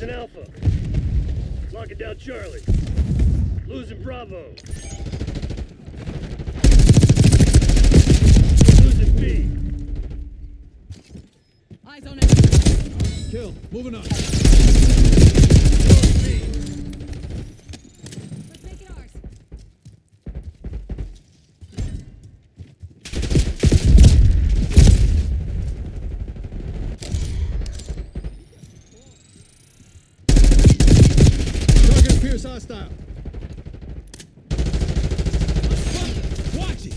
Losing Alpha. Locking down Charlie. Losing Bravo. Losing B. Eyes on enemy. Kill. Moving on. hostile. Watch it.